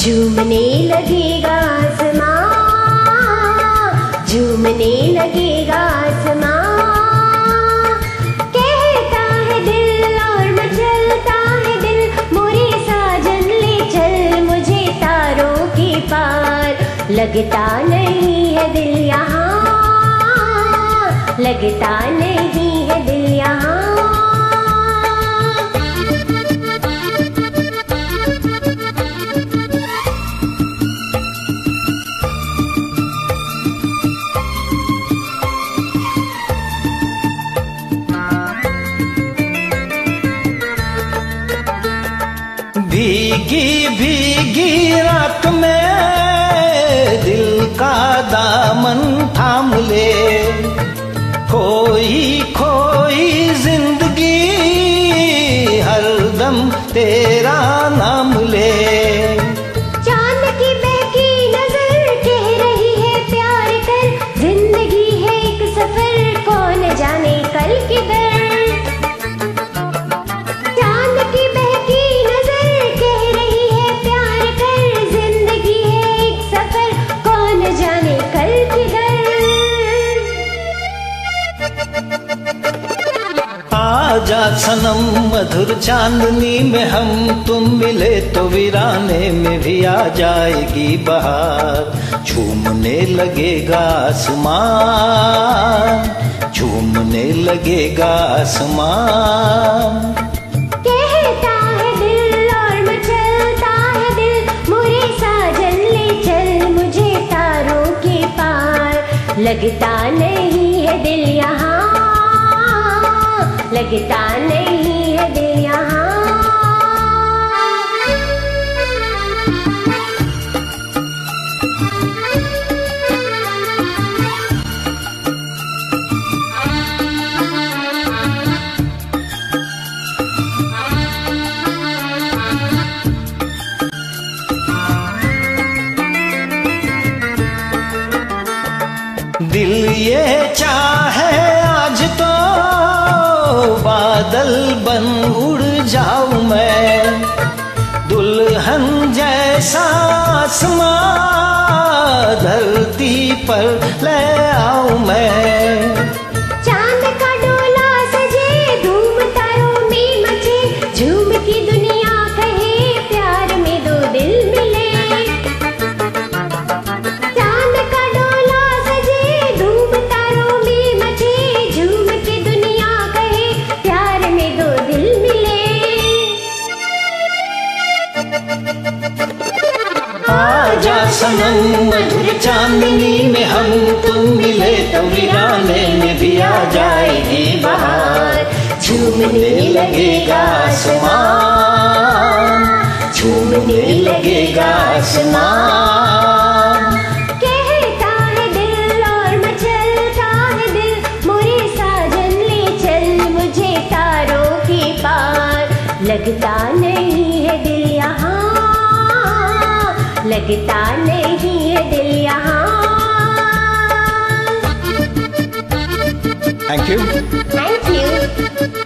झूमने लगेगा आसमां। झूमने लगेगा आसमां। कहता है दिल और मचलता है दिल। मोरे साजन ले चल मुझे तारों के पार। लगता नहीं है दिल यहाँ। लगता नहीं भीगी भीगी रात में दिल का दामन थाम ले। खोई खोई ज़िंदगी हरदम तेरा आजा सनम मधुर चांदनी में हम तुम मिले तो वीराने में भी आ जाएगी बहार। झूमने लगेगा आसमान, झूमने लगेगा आसमान। कहता है लगता नहीं है दिल यहाँ। दिल ये जाऊँ मैं। दुल्हन जैसा आसमां धरती पर ले आऊँ मैं। आजा सनम मधुर चांदनी में हम तुम मिले तो वीराने में भी आ जाएगी बहार। झूमने लगेगा आसमान। झूमने लगेगा आसमान। कहता है लगता नहीं है दिल यहाँ। Thank you thank you